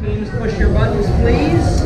Teams, push your buttons, please.